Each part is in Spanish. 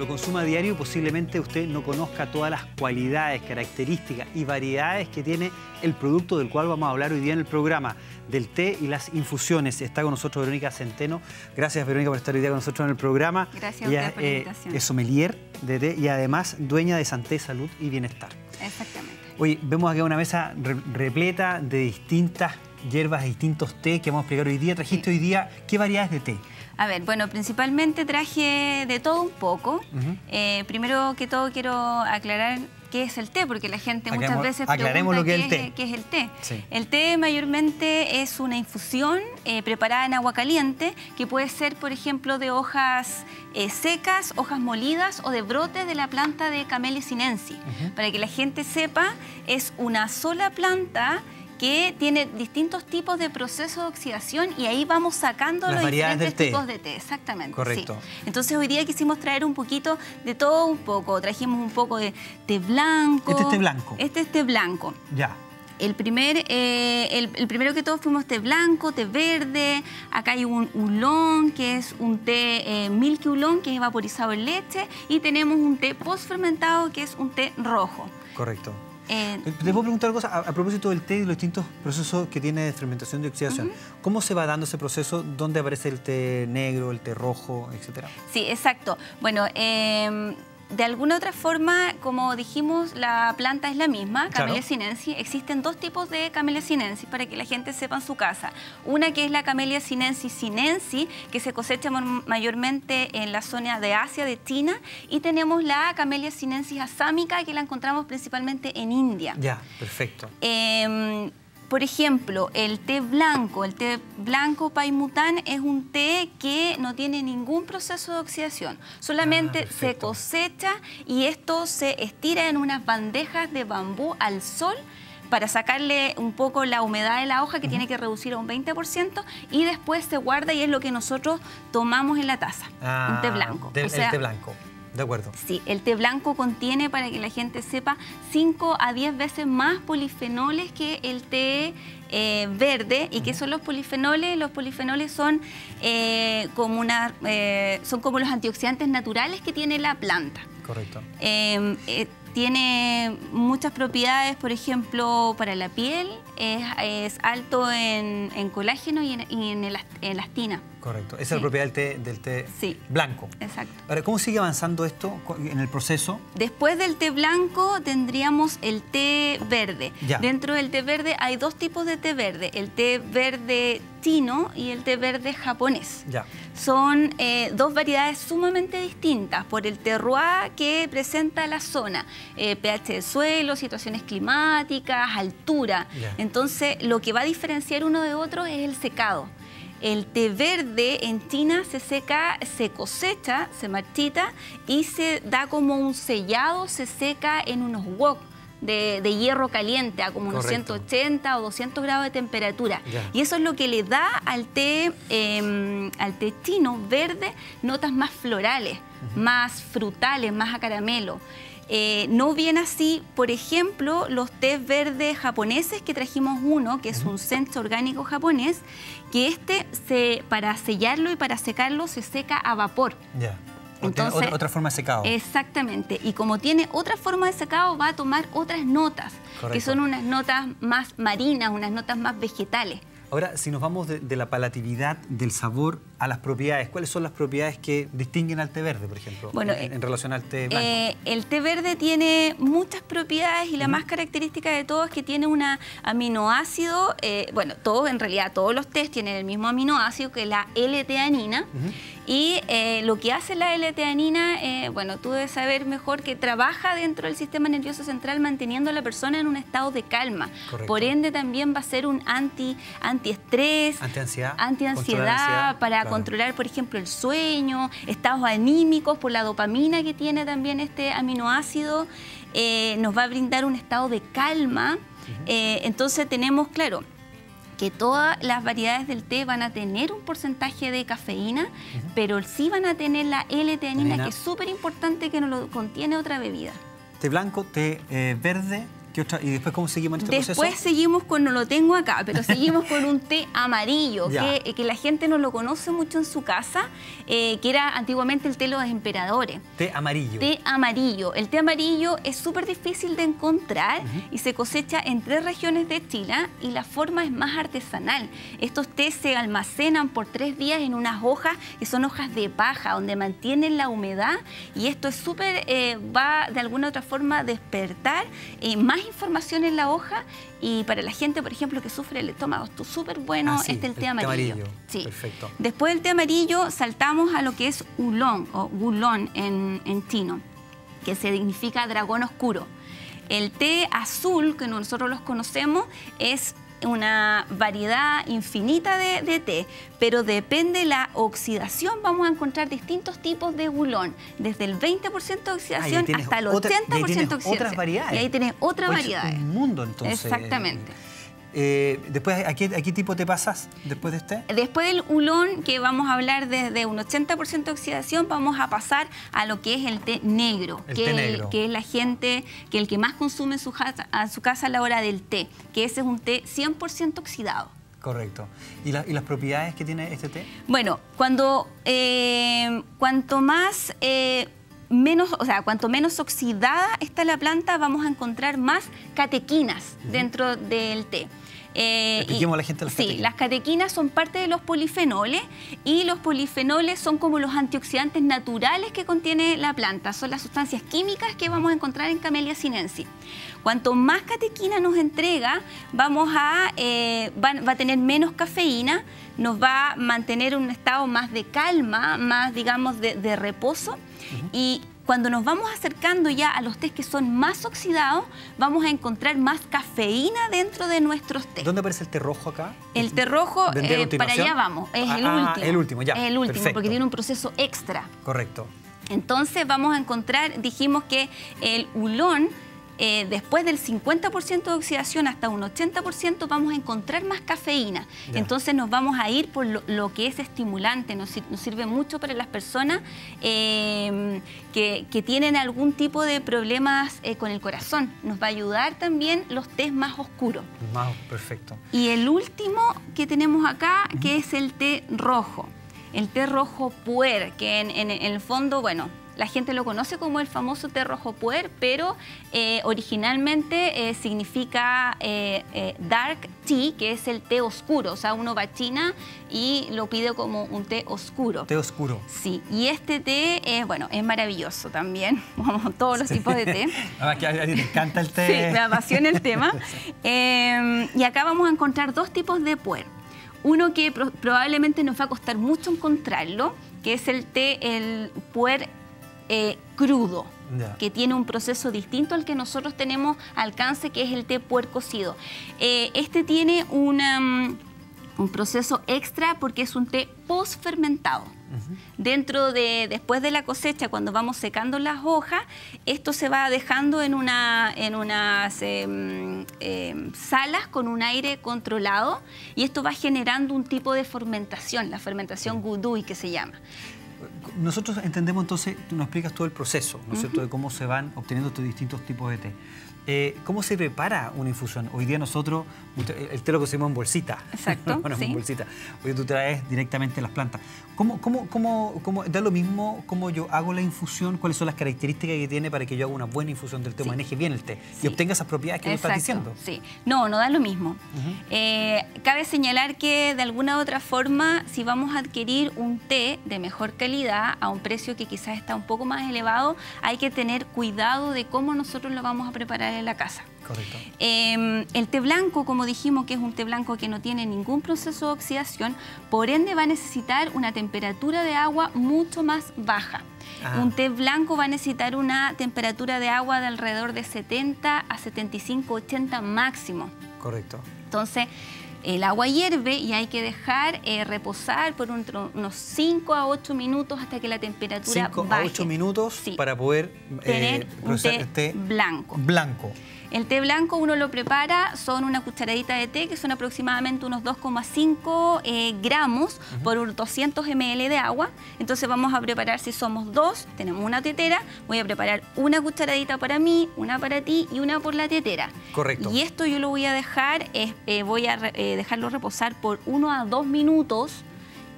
lo consuma a diario y posiblemente usted no conozca todas las cualidades, características y variedades que tiene el producto del cual vamos a hablar hoy día en el programa del té y las infusiones. Está con nosotros Verónica Centeno. Gracias, Verónica, por estar hoy día con nosotros en el programa. Gracias a usted por la eh, invitación. es sommelier de té y además dueña de Santé, Salud y Bienestar. Exactamente. Oye, vemos aquí una mesa re- repleta de distintas hierbas, distintos té que vamos a explicar hoy día. Trajiste hoy día, ¿qué variedades de té? A ver, bueno, principalmente traje de todo un poco. Eh, primero que todo quiero aclarar qué es el té, porque la gente muchas Aclaremos- veces pregunta lo que es el qué, té. qué es el té. Sí. El té mayormente es una infusión eh, preparada en agua caliente, que puede ser, por ejemplo, de hojas eh, secas, hojas molidas o de brotes de la planta de Camellia sinensis. Para que la gente sepa, es una sola planta que tiene distintos tipos de procesos de oxidación y ahí vamos sacando Las los diferentes té. tipos de té. Exactamente. Correcto. sí. Entonces hoy día quisimos traer un poquito de todo un poco. Trajimos un poco de té blanco. Este es té blanco. Este es té blanco. Ya. El, primer, eh, el, el primero que todos fuimos té blanco, té verde. Acá hay un oolong, que es un té eh, milky oolong, que es vaporizado en leche. Y tenemos un té post-fermentado, que es un té rojo. Correcto. Eh, ¿Te puedo preguntar una cosa? A, a propósito del té y los distintos procesos que tiene de fermentación y oxidación. ¿Cómo se va dando ese proceso? ¿Dónde aparece el té negro, el té rojo, etcétera? Sí, exacto. Bueno, eh, de alguna otra forma, como dijimos, la planta es la misma, Claro. Camellia sinensis. Existen dos tipos de Camellia sinensis para que la gente sepa en su casa. Una que es la Camellia sinensis sinensis, que se cosecha mayormente en la zona de Asia, de China, y tenemos la Camellia sinensis asámica, que la encontramos principalmente en India. Ya, perfecto. Eh, por ejemplo, el té blanco, el té blanco paimután es un té que no tiene ningún proceso de oxidación. Solamente Ah, se cosecha y esto se estira en unas bandejas de bambú al sol para sacarle un poco la humedad de la hoja que tiene que reducir a un 20% y después se guarda y es lo que nosotros tomamos en la taza, un té Ah, blanco. del- O sea, el té blanco. De acuerdo. Sí, el té blanco contiene, para que la gente sepa, 5 a 10 veces más polifenoles que el té eh, verde. ¿Y qué son los polifenoles? Los polifenoles son, eh, como una, eh, son como los antioxidantes naturales que tiene la planta. Correcto. Eh, eh, tiene muchas propiedades, por ejemplo, para la piel, es, es alto en, en colágeno y en, y en elas- elastina. Correcto. Esa es la propiedad del té, del té Sí. blanco. Exacto. Ahora, ¿cómo sigue avanzando esto en el proceso? Después del té blanco tendríamos el té verde. Ya. Dentro del té verde hay dos tipos de té verde, el té verde chino y el té verde japonés. Ya. Son eh, dos variedades sumamente distintas por el terroir que presenta la zona, eh, pH de suelo, situaciones climáticas, altura. Ya. Entonces, lo que va a diferenciar uno de otro es el secado. El té verde en China se seca, se cosecha, se marchita y se da como un sellado, se seca en unos wok de, de hierro caliente a como unos Correcto. 180 o 200 grados de temperatura. Ya. Y eso es lo que le da al té, eh, al té chino verde notas más florales, más frutales, más a caramelo. Eh, no bien así, por ejemplo, los tés verdes japoneses, que trajimos uno, que es un sencha orgánico japonés, que este, se, para sellarlo y para secarlo, se seca a vapor. Entonces, otra, otra forma de secado. Exactamente. Y como tiene otra forma de secado, va a tomar otras notas, que Correcto. son unas notas más marinas, unas notas más vegetales. Ahora, si nos vamos de, de la palatividad, del sabor a las propiedades, ¿cuáles son las propiedades que distinguen al té verde, por ejemplo, Bueno, en, eh, en relación al té blanco? Eh, el té verde tiene muchas propiedades y la más característica de todo es que tiene un aminoácido, eh, bueno, todos en realidad todos los tés tienen el mismo aminoácido que la L-teanina y eh, lo que hace la L-teanina, bueno, tú debes saber mejor que trabaja dentro del sistema nervioso central manteniendo a la persona en un estado de calma. Correcto. Por ende también va a ser un anti antiestrés, Antiansiedad, antiansiedad para. Controlar, por ejemplo, el sueño, estados anímicos por la dopamina que tiene también este aminoácido, eh, nos va a brindar un estado de calma. Eh, entonces tenemos, claro, que todas las variedades del té van a tener un porcentaje de cafeína, pero sí van a tener la L-teanina, Teanina. que es súper importante que no lo contiene otra bebida. Té blanco, té eh, verde ¿Qué otra? ¿Y después cómo seguimos este Después proceso? seguimos con, no lo tengo acá, pero seguimos con un té amarillo, que, que, la gente no lo conoce mucho en su casa, eh, que era antiguamente el té de los emperadores. Té amarillo. Té amarillo. El té amarillo es súper difícil de encontrar y se cosecha en tres regiones de Chile y la forma es más artesanal. Estos tés se almacenan por tres días en unas hojas que son hojas de paja, donde mantienen la humedad y esto es súper, eh, va de alguna u otra forma a despertar eh, más información en la hoja y para la gente, por ejemplo, que sufre el estómago, esto es súper bueno, ah, sí, este es el té amarillo. amarillo. Sí. Perfecto. Después del té amarillo saltamos a lo que es ulón o gulón en, en chino, que significa dragón oscuro. El té azul, que nosotros los conocemos, es una variedad infinita de, té, pero depende de la oxidación, vamos a encontrar distintos tipos de gulón, desde el 20% de oxidación hasta el 80% de oxidación. Otras variedades. Y ahí tienes otras pues variedades. Un mundo entonces. Exactamente. Eh, después, ¿a qué, tipo te pasas después de este? Después del hulón, que vamos a hablar desde un 80% de oxidación, vamos a pasar a lo que es el té negro, que, que es la gente, que el que más consume en su, a su casa a la hora del té, que ese es un té 100% oxidado. Correcto. ¿Y, las propiedades que tiene este té? Bueno, cuando eh, cuanto más... Eh, menos, o sea, cuanto menos oxidada está la planta, vamos a encontrar más catequinas dentro del té. Eh, Expliquemos a la gente las Sí, las catequinas son parte de los polifenoles y los polifenoles son como los antioxidantes naturales que contiene la planta. Son las sustancias químicas que vamos a encontrar en Camellia sinensis. Cuanto más catequina nos entrega, vamos a, eh, va, a tener menos cafeína, nos va a mantener un estado más de calma, más, digamos, de, reposo. Y cuando nos vamos acercando ya a los tés que son más oxidados, vamos a encontrar más cafeína dentro de nuestros tés. ¿Dónde aparece el té rojo acá? El té rojo, eh, para allá vamos, es el ah, último. El último, ya. Es el último, porque tiene un proceso extra. Correcto. Entonces vamos a encontrar, dijimos que el hulón eh, después del 50% de oxidación hasta un 80% vamos a encontrar más cafeína. Entonces nos vamos a ir por lo, que es estimulante, nos, sirve mucho para las personas em, que, tienen algún tipo de problemas eh, con el corazón. Nos va a ayudar también los tés más oscuros. Más, perfecto. Y el último que tenemos acá, que es el té rojo. El té rojo puer, que en el fondo, bueno, la gente lo conoce como el famoso té rojo puer, pero eh, originalmente eh, significa eh, dark tea, que es el té oscuro. O sea, uno va a China y lo pide como un té oscuro. Té oscuro. Sí, y este té, es, bueno, es maravilloso también, como todos los tipos de té. Ah, que a encanta el té. Sí, me apasiona el tema. Em, y acá vamos a encontrar dos tipos de puer. Uno que probablemente nos va a costar mucho encontrarlo, que es el té, el puer eh, crudo, que tiene un proceso distinto al que nosotros tenemos alcance, que es el té puer cocido. Eh, este tiene mm, un proceso extra porque es un té post-fermentado. Dentro de, después de la cosecha, cuando vamos secando las hojas, esto se va dejando en, una, en unas em, em, salas con un aire controlado y esto va generando un tipo de fermentación, la fermentación gudui que se llama nosotros entendemos entonces, tú nos explicas todo el proceso, ¿no es cierto?, de cómo se van obteniendo estos distintos tipos de té. Eh, ¿Cómo se prepara una infusión? Hoy día nosotros, el té lo conseguimos en bolsita. Exacto. bueno, en bolsita. Hoy tú traes directamente las plantas. ¿Cómo, cómo, cómo, cómo, da lo mismo cómo yo hago la infusión? ¿Cuáles son las características que tiene para que yo haga una buena infusión del té, maneje bien el té y obtenga esas propiedades que tú estás diciendo? Sí. No, no da lo mismo. Eh, cabe señalar que de alguna u otra forma, si vamos a adquirir un té de mejor calidad a un precio que quizás está un poco más elevado, hay que tener cuidado de cómo nosotros lo vamos a preparar en la casa. Correcto. Em, el té blanco, como dijimos, que es un té blanco que no tiene ningún proceso de oxidación, por ende va a necesitar una temperatura de agua mucho más baja. Ah. Un té blanco va a necesitar una temperatura de agua de alrededor de 70 a 75, 80 máximo. Correcto. Entonces, el agua hierve y hay que dejar eh, reposar por unos 5 a 8 minutos hasta que la temperatura 5 a 8 minutos para poder eh, tener un té, blanco. Blanco. El té blanco uno lo prepara, son una cucharadita de té, que son aproximadamente unos 2,5 eh, gramos por 200 ml de agua. Entonces vamos a preparar, si somos dos, tenemos una tetera, voy a preparar una cucharadita para mí, una para ti y una por la tetera. Correcto. Y esto yo lo voy a dejar, eh, voy a eh, dejarlo reposar por uno a dos minutos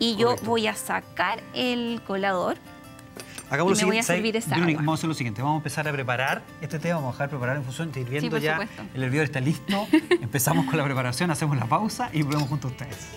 y yo voy a sacar el colador. Hagamos y me voy a servir esa agua. Vamos a hacer lo siguiente, vamos a empezar a preparar este té, vamos a dejar preparar en infusión, está hirviendo ya, supuesto. el hervidor está listo, empezamos con la preparación, hacemos la pausa y volvemos junto a ustedes.